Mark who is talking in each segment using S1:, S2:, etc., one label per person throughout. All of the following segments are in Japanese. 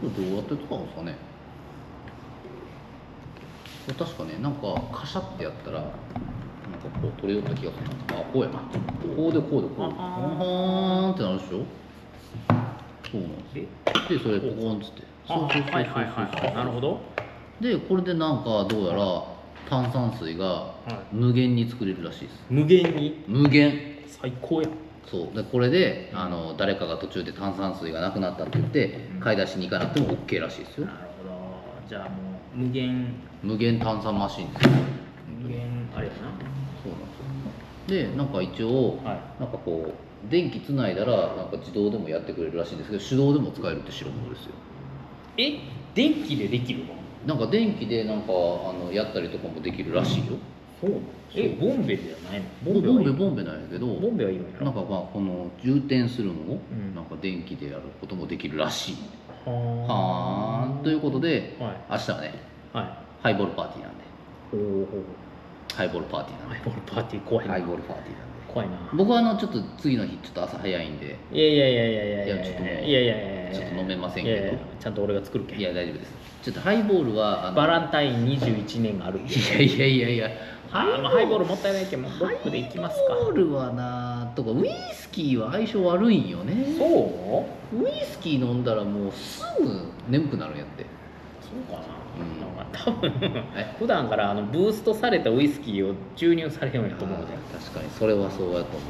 S1: これどうやって使うんですかね？これ確かねなんかカシャってやったらなんかこう取れよった気がするな。あこうやな。こうでこうでこう。で
S2: あ
S1: はーんってなるでしょ？そうなんです
S2: で
S1: でそれポコンっつって。
S2: あはいはいはいはい。なるほど。
S1: でこれでなんかどうやら炭酸水が
S2: い。
S1: 無限に作れるらしいです。
S2: 無限に？
S1: 無限。
S2: 最高やん
S1: そう。でこれであの誰かが途中で炭酸水がなくなったって言って
S2: うん。
S1: 買い出しに行かなくても OK らしいですよ。
S2: なるほど。じゃあもう無限。
S1: 無限炭酸マシンです。よ
S2: 無限あれや
S1: そうなんですよ。でなんか一応
S2: なはい。
S1: なんかこう電気つないだらなんか自動でもやってくれるらしいんですけど手動でも使えるって代物ですよ。
S2: え？電気でできるの？
S1: なんか電気でなんかあのやったりとかもできるらしいよ
S2: そうえボンベじゃないの？
S1: ボンベボンベ
S2: ン
S1: ボンベなんやけど
S2: ボンベはいいよな
S1: なんかまあこの充填するのを
S2: うん。
S1: なんか電気でやることもできるらしい。
S2: は
S1: はーん。ということで
S2: はい。
S1: 明日はね
S2: は
S1: ハイボールパーティーなんで。
S2: いおお
S1: ハイボールパーティーなんで。
S2: ハイボールパーティー怖いな。
S1: ハイボールパーティーなんで。
S2: 怖いな。
S1: 僕はあのちょっと次の日ちょっと朝早いんで。
S2: いやいやいやいやいやいや
S1: いや。ちょっともう
S2: いやいやいやいや
S1: ちょっと飲めませんけど。
S2: いやいやちゃんと俺が作るけん
S1: いや大丈夫です。ちょっとハイボールはあの
S2: バランタイン21年がある
S1: いやいやいやいや
S2: あーまあハイボールもったいないけどロックでいきますか。
S1: ハイボールはなとかウイスキーは相性悪いんよね。
S2: そう？
S1: ウイスキー飲んだらもうすぐ眠くなるんやって。
S2: そうかな,、
S1: うん。
S2: なんか多分
S1: え？
S2: 普段からあのブーストされたウイスキーを注入されるんやと思うで。
S1: あー確かにそれはそうやと思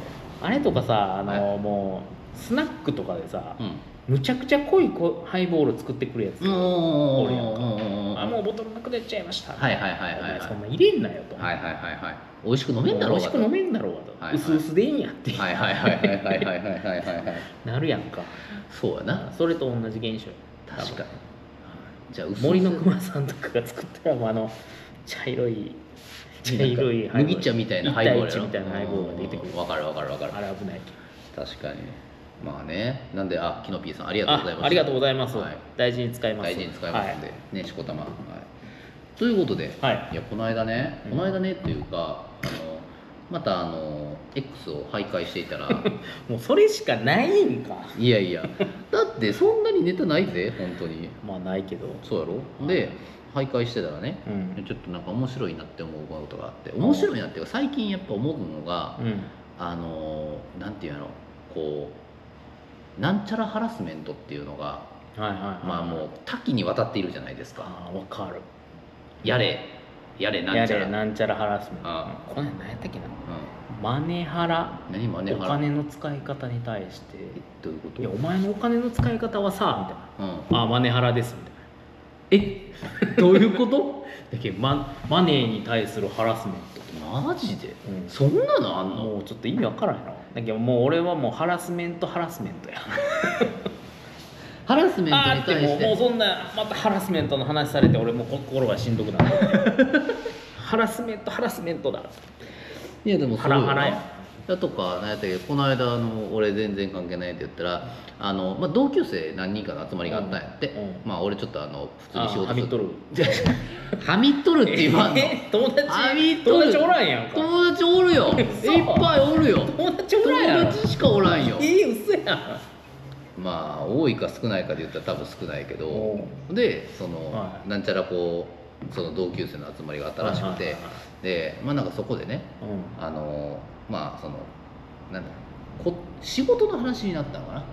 S2: あれとかさあの、
S1: は
S2: もうスナックとかでさ、
S1: ううん。
S2: むちゃくちゃ濃いこハイボール作ってくるやつ、
S1: うん
S2: おるやんか
S1: うん
S2: あもうボトルなくなっちゃいました。
S1: はいはいはいはいはい。
S2: そんな入れんなよと、
S1: はいはいはいはい。美味しく飲めんだろう
S2: 美味しく飲めんだろうがと、
S1: はいはい。
S2: 薄々でいいんやって、
S1: はいはいはいはいはいはいはいはいはい
S2: なるやんか
S1: そうやな
S2: それと同じ現象や
S1: 確かにじゃあ
S2: 森の熊さんとかが作ったらもうあの茶色い茶色い
S1: 麦茶みたいなハイボール
S2: みたいなハイボールが出てくる
S1: うんわかるわかるわかる
S2: あれ危ない
S1: 確かにまあねなんであキノピーさんありがとうございます。
S2: あありがとうございます、
S1: はい。
S2: 大事に使います。
S1: 大事に使いますんで、
S2: は
S1: ねしこたま、はい、ということで、
S2: はい。
S1: やこの間ね
S2: うん。
S1: この間ねっていうかあのまたあの X を徘徊していたら。
S2: もうそれしかないんか。
S1: いやいや。だってそんなにネタないぜ本当に。
S2: まあないけど。
S1: そうやろ？で徘徊してたらね
S2: うん。
S1: ちょっとなんか面白いなって思うことがあって面白いなっていうか最近やっぱ思うのが
S2: うん。
S1: あのなんていうのこうなんちゃらハラスメントっていうのが
S2: はいはいはい。
S1: まあもう多岐にわたっているじゃないですか。
S2: ああ分かる。
S1: やれやれなん
S2: や
S1: ちゃら。
S2: れなんちゃらハラスメント。
S1: あ
S2: これ何やったっけな。
S1: う
S2: マネハラ。
S1: ん、何マネ
S2: お
S1: ハラ？
S2: 金の使い方に対して。
S1: えどういうこと？
S2: いやお前のお金の使い方はさみたい
S1: うん。
S2: なあマネハラですみたいな。
S1: え？どういうこと？
S2: だけどママネーに対するハラスメント
S1: マジで？
S2: うん。
S1: そんなのあんの？
S2: もうちょっと意味わからんやろだけどもう俺はもうハラスメントハラスメントや。
S1: ハラスメントに
S2: って。もうそんなまたハラスメントの話されて俺もう心がしんどくなる。ハラスメントハラスメントだ。
S1: いやでも
S2: ハラハラや
S1: だとか何やったっけこの間あの俺全然関係ないって言ったらあの、まあ、同級生何人かの集まりがあったんやって、
S2: うんうん。
S1: まあ俺ちょっとあの普通に仕事
S2: あーはみっとる。
S1: はみっとるって言わんの。
S2: え友達？
S1: はみっとる。
S2: 友達おらんやんか。
S1: 友達おるよ。いっぱいおるよ。
S2: 友達おらんやろ
S1: 友達しかおらんよ。
S2: ええ嘘やん。
S1: まあ多いか少ないかで言ったら多分少ないけど。
S2: お
S1: でその、
S2: はい。
S1: なんちゃらこうその同級生の集まりがあったらしくて、
S2: はいはいはい
S1: でまあなんかそこでね
S2: う
S1: あのまあそのなんだこ仕事の話になったのか
S2: ん。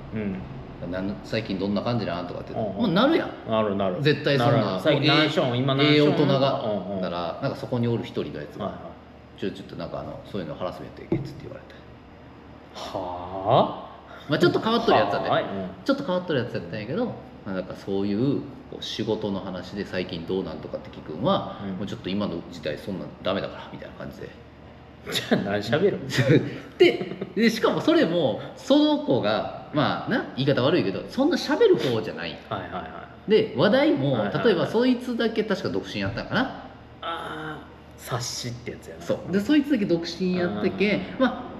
S1: ななん最近どんな感じなんとかって、
S2: うんうん。
S1: まあ、なるやん。
S2: うんなるなる。
S1: 絶対そんな
S2: 最近何しょん今
S1: え
S2: 何しょん
S1: え大人が、
S2: うんうん。
S1: だからなんかそこにおる一人のやつが、
S2: はいはい。
S1: ちょちょっとなんかあのそういうのハラスメントいけっつって言われて、
S2: は
S1: まあ、ちょっと変わっとるやつだね、
S2: はい
S1: ちょっと変わっとるやつやったんやけど、まあ、なんかそういう仕事の話で最近どうなんとかって聞くんは、
S2: うん。
S1: もうちょっと今の時代そんなんダメだからみたいな感じで。
S2: うんじゃあ何しゃべる
S1: ででしかもそれもその子がまあな言い方悪いけどそんな喋る方じゃない。
S2: はいはいはい。
S1: で話題も、
S2: はいはいはい。
S1: 例えばそいつだけ確か独身やったのかな？
S2: ああ察しってやつやな。
S1: そう。でそいつだけ独身やったけ
S2: うん。
S1: ま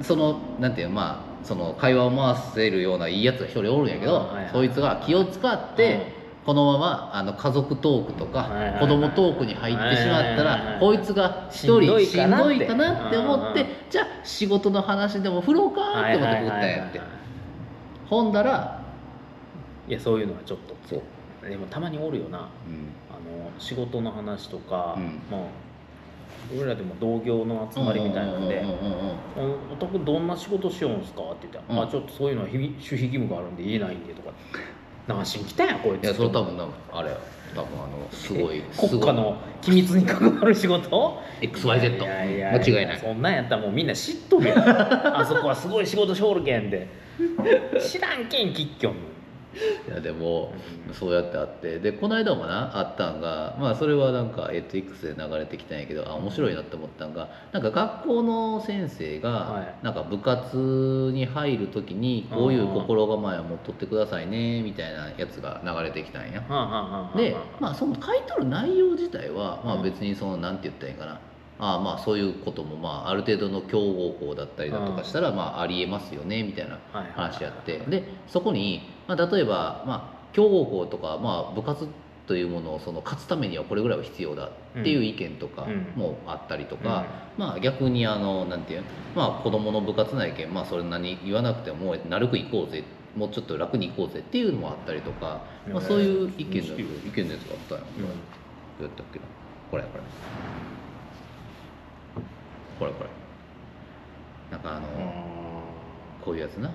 S1: あそのなんていうのまあその会話を回せるようないいやつが一人おるんやけど、
S2: うんはいはい。
S1: そいつが気を使って、このままあの家族トークとか、子供トークに入ってしまったら、こいつが一人しんどいかなって。思って、じゃあ仕事の話でも振ろうか
S2: は
S1: って思って振ったんやって。ほんだら
S2: いやそういうのはちょっと
S1: そう。
S2: でもたまにおるよな。
S1: うん。
S2: あの仕事の話とか、
S1: うん。
S2: まあ俺らでも同業の集まりみたいなんで
S1: うんうんうんうんうん「
S2: おおたくどんな仕事しようんすか?」って言って、
S1: うん
S2: あちょっとそういうのは守秘義務があるんで言えないんで」とか「何しに来たんやこいつ」
S1: いやそれ多分なあれや。多分あのすごい
S2: 国家の機密に関わる仕事
S1: ？XYZ
S2: いやいや
S1: 間違いない。
S2: そんなんやったらもうみんな知っとるやん。あそこはすごい仕事しょるけんで。知らんけん吉居
S1: いやでも
S2: うん。
S1: そうやってあって。でこの間もなあったんがまあそれはなんか、えっと X で流れてきたんやけどあ面白いなって思ったんがなんか学校の先生が、
S2: はい。
S1: なんか部活に入る時にこういう心構えを持っとってくださいねみたいなやつが流れてきたんや。でまあその書いとる内容自体は、まあ、
S2: うん。
S1: 別にそのなんて言ったらいいかな。ああまあそういうこともまあある程度の強豪校だったりだとかしたらまあありえますよねみたいな話やって。でそこに、まあ、例えば、まあ、強豪校とか、まあ、部活というものをその勝つためにはこれぐらいは必要だっていう意見とかもあったりとか、まあ、逆にあのなんていうまあ子供の部活ないけん、まあ、それなに言わなくてももうなるく行こうぜもうちょっと楽に行こうぜっていうのもあったりとか、まあ、そういう意見の
S2: うん
S1: 意見のやつがあったんや、
S2: うん。
S1: どうやったっけな？これこれ。これこれ。なんかあの、こういうやつな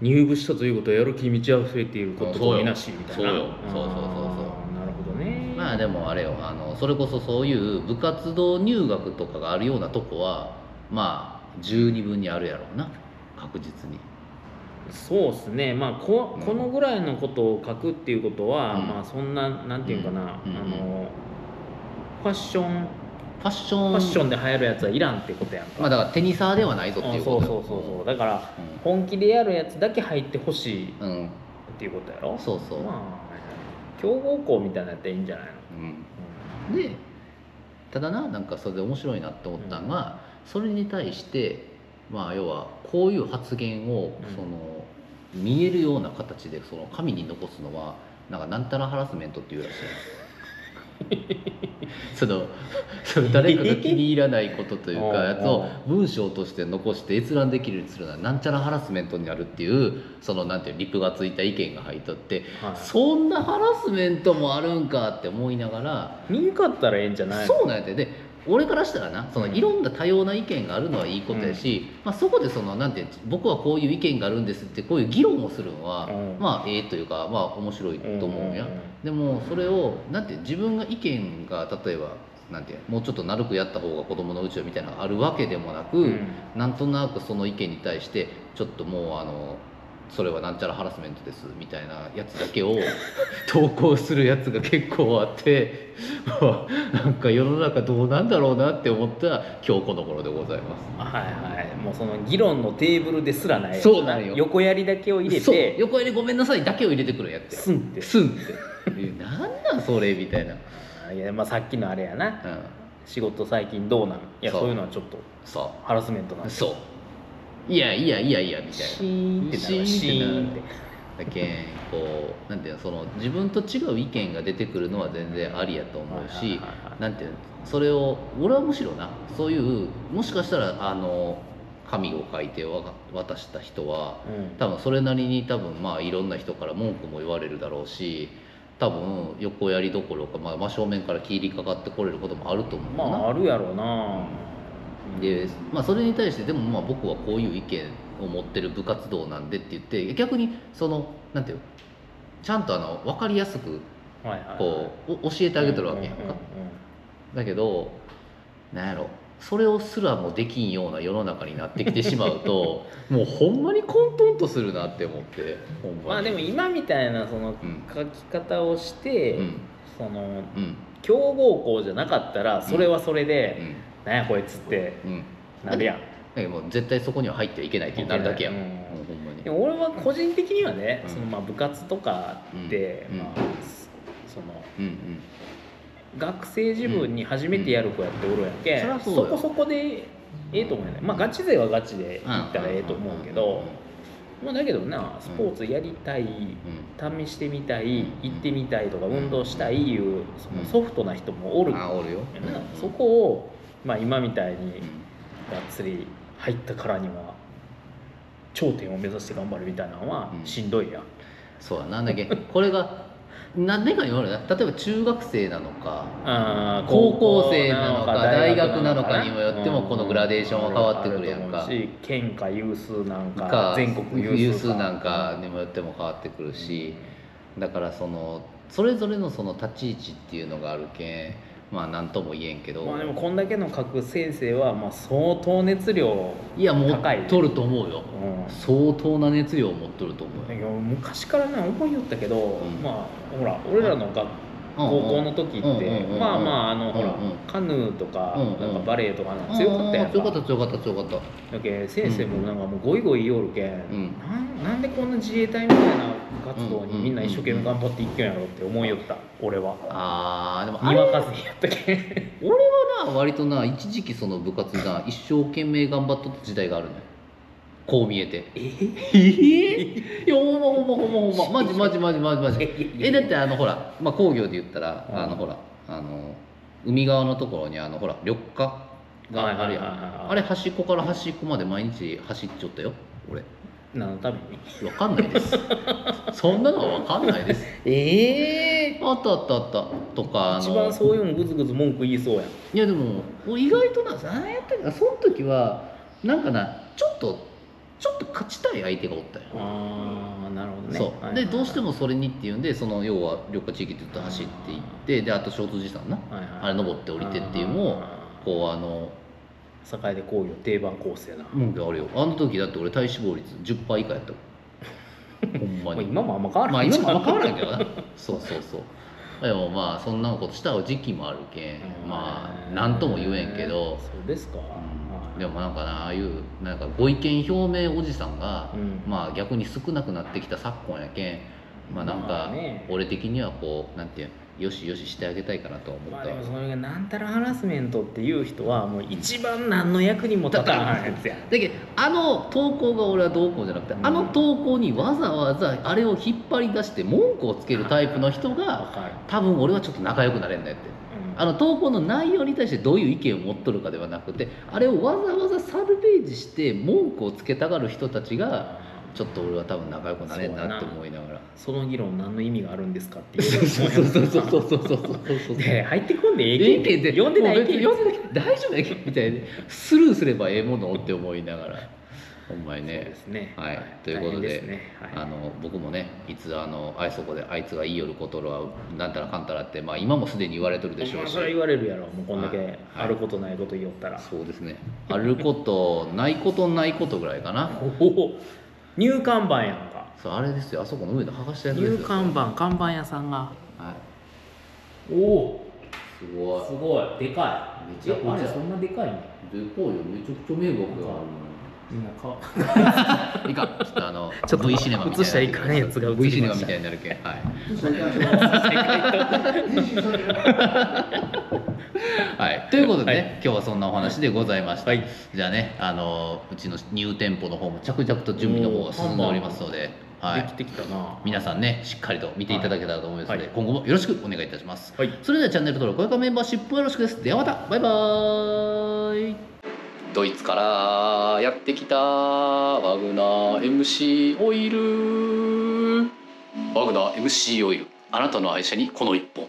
S2: 入部したということはやる気に満ち溢れていることとみなしみたいな。
S1: そうよ。そうそうそう
S2: なるほどね。
S1: まあでもあれよあのそれこそそういう部活動入学とかがあるようなとこはまあ十二分にあるやろうな。確実に。
S2: そうですね。まあこ
S1: うん。
S2: このぐらいのことを書くっていうことは、
S1: うん。
S2: まあそんななんていうかな、
S1: うんうん
S2: あのファッション
S1: ファッション
S2: ファッションで流行るやつはいらんってことやんか、
S1: まあだからテニサーではないぞっていうこと。
S2: そうそうそうそう。だから本気でやるやつだけ入ってほしいっ
S1: うん、うん、
S2: ていうことやろ？
S1: そうそう、
S2: まあ強豪校みたいなやったらいいんじゃないの、
S1: うん、でただななんかそれで面白いなって思ったのが、それに対してまあ要はこういう発言を、
S2: うん。
S1: その見えるような形でその紙に残すのはなんかなんたらハラスメントっていうらしい そのその誰かが気に入らないことというか
S2: うん
S1: やつを文章として残して閲覧できるようにするのはなんちゃらハラスメントになるっていうそのなんていうリプがついた意見が入っとって
S2: はい。
S1: そんなハラスメントもあるんかって思いながら
S2: 見んかったらええんじゃないの？
S1: そうなんやて。で俺からしたらなその
S2: うん。
S1: いろんな多様な意見があるのはいいことやし、まあ、そこでそのなんて僕はこういう意見があるんですってこういう議論をするのは、
S2: うん。
S1: まあええというかまあ面白いと思うんや、
S2: うんうんうん。
S1: でもそれをなんて自分が意見が例えばなんてもうちょっとなるくやった方が子供のうちはみたいなのがあるわけでもなく、
S2: うん。
S1: なんとなくその意見に対してちょっともうあのそれはなんちゃらハラスメントですみたいなやつだけを 投稿するやつが結構あって なんか世の中どうなんだろうなって思った今日この頃でございます。
S2: はいはい。もうその議論のテーブルですらない。
S1: そうなんよ。
S2: 横やりだけを入れて。
S1: 横やりごめんなさいだけを入れてくるんやって
S2: スンって。
S1: スンって。えなんなんそれみたいな、
S2: いやまあさっきのあれやな。仕事最近どうなん？いや
S1: そう。
S2: いうのはちょっと
S1: そ
S2: ハラスメントなん
S1: そういやいやいやいやみたい
S2: な。る
S1: シー。ンってなる
S2: シーンって
S1: なだけんこうなんていうのその自分と違う意見が出てくるのは全然ありやと思うしなんていうのそれを俺はむしろなそういうもしかしたらあの紙を書いてわ渡した人は
S2: うん。
S1: 多分それなりに多分まあいろんな人から文句も言われるだろうし多分横やりどころか、まあ、真正面から切りかかってこれることもあると思うな、
S2: まああるやろうな
S1: で、まあ、それに対してでもまあ僕はこういう意見を持ってる部活動なんでって言って逆にそのなんていうのちゃんとあの分かりやすくこうお教えてあげてるわけやんか、だけどなんやろそれをすらもできんような世の中になってきてしまうと もうほんまに混沌とするなって思ってま
S2: あでも今みたいなその
S1: うん。
S2: 書き方をして、
S1: うん。
S2: その
S1: うん。
S2: 強豪校じゃなかったらそれはそれ
S1: う
S2: で、
S1: ん
S2: なんやこいつって。
S1: うん。
S2: なるやん。
S1: だけどもう絶対そこには入ってはいけないってなるだけやん、
S2: うん。
S1: ほんまに。
S2: でも俺は個人的にはね、
S1: うん。
S2: そのまあ部活とかって、
S1: うん。
S2: まあ、その
S1: うんうん。
S2: 学生自分に初めてやる子やっておるやんけ、
S1: うん。そそ
S2: こそこでええと思うよね。まあガチ勢はガチで行ったらええと思うけど、まあ、だけどなスポーツやりたい、試してみたい行ってみたいとか運動したいいうそのソフトな人もおる
S1: うん、あおるよ、
S2: な。そこを、まあ、今みたいに
S1: うん
S2: がっつり入ったからには頂点を目指して頑張るみたいなのは
S1: うん。
S2: しんどいやん、
S1: そうやな。んだっけこれが何年かによる？例えば中学生なのか高校生なのか大学なのかにもよってもこのグラデーションは変わってくるやんか。
S2: 県か有数なんか全国
S1: 有数なんかにもよっても変わってくるし。だからそのそれぞれのその立ち位置っていうのがあるけんまあ何とも言えんけど。
S2: まあでもこんだけの書く先生はまあ相当熱量
S1: いや持っとると思うよ、うん、相当な熱量を持っとると思うよ。
S2: 昔からね思いよったけど、うん、まあほら俺らの学高校の時ってまあまああのほらカヌーとかなんかバレエとか強かったやん
S1: 強かった強かった強かった
S2: だけ先生もなんかもうゴイゴイ言おるけんなんでこんな自衛隊みたいな活動にみんな一生懸命頑張っていくんやろって思いよった俺は
S1: ああでも
S2: にわかずにやったけん
S1: 俺はな割とな一時期その部活な一生懸命頑張っとった時代があるのよこう見えて。
S2: え？
S1: え いやほんまほんまほんまほんま。マジマジマジマジマジ。えだってあのほら、まあ、工業で言ったら、あのほらあの海側のところにあのほら緑化があるやん。あれ端っこから端っこまで毎日走っちゃったよ俺。
S2: 何のため
S1: に？分かんないです。そんなのは分かんないです。
S2: え？
S1: えー、あったあったあった。とか
S2: 一番そういうのグズグズ文句言いそうやん。い
S1: やでも意外とな何やったかその時はなんかなちょっとちょっと勝ちたい相手がおったよ
S2: ああなるほどね。
S1: そう、はい、でどうしてもそれにっていうんでその要は緑化地域ってずっと走っていってであと小辻さんな、はいはい、あれ登って降りてっていうのをこうあの
S2: 栄で工業定番コースやな。
S1: うんあるよ。あの時だって俺体脂肪率10%以下やった ほんまに。
S2: 今もあんま変わら
S1: ない、まあ、今もあんま変わらないけどな。そうそうそう。でもまあそんなことした時期もあるけんまあ何とも言えんけど。
S2: そうですか、
S1: うん、でもなんかなああいうなんかご意見表明おじさんが、うん、まあ逆に少なくなってきた昨今やけんまあなんか俺的にはこうなんていうよしよししてあげたいかなと思った、まあ、
S2: でもそれがなんたらハラスメントっていう人はもう一番何の役にも立たない。やつや
S1: だけどあの投稿が俺はどうこうじゃなくて、うん、あの投稿にわざわざあれを引っ張り出して文句をつけるタイプの人が多分俺はちょっと仲良くなれんだよって、うん、あの投稿の内容に対してどういう意見を持っとるかではなくてあれをわざわざサルベージして文句をつけたがる人たちがちょっっと俺は多分仲良くなれんなって思いながら。
S2: その議論何の意味があるんですかっていう。
S1: そうそうそうそうそうそうそう
S2: で入ってこんでええけん
S1: で読んでないけん読んで大丈夫やけんみたいでスルーすればええものって思いながらほんまにね
S2: ね
S1: はい、ということで、ねはい、あの僕もねいつあのあそこであいつが言いよることはなんたらかんたらって、まあ、今もすでに言われてるでしょうし
S2: それ言われるやろもうこんだけあることないこと言おったら、
S1: そうですねあることないことないことぐらいかな
S2: おお入看板やんか。
S1: そうあれですよ。あそこの上で剥がしたやつ
S2: ですよ。入看板看板屋さんが。
S1: はい。
S2: おお。
S1: すごい。
S2: すごい。でかい。めちゃくちゃ。あれそんなでかいの？でか
S1: いよ。めちゃくちゃ迷惑や
S2: みんな顔
S1: いか。ちょっとあの
S2: ちょっと V シネマみたいな。映しちゃいかんやつが
S1: V シネマみたいになるけん。はい。はい、ということでね、はい、今日はそんなお話でございました、はい、じゃあねあのうちのニュー店舗の方も着々と準備の方が進んでおりますので、
S2: はい、できてきたな。
S1: 皆さんねしっかりと見ていただけたらと思いますので、はい、今後もよろしくお願いいたします、それではチャンネル登録高評価メンバーシップよろしくです。ではまた。バイバーイドイツからやってきたワグナー MC オイル。ワグナー MC オイル。あなたの愛車にこの一本。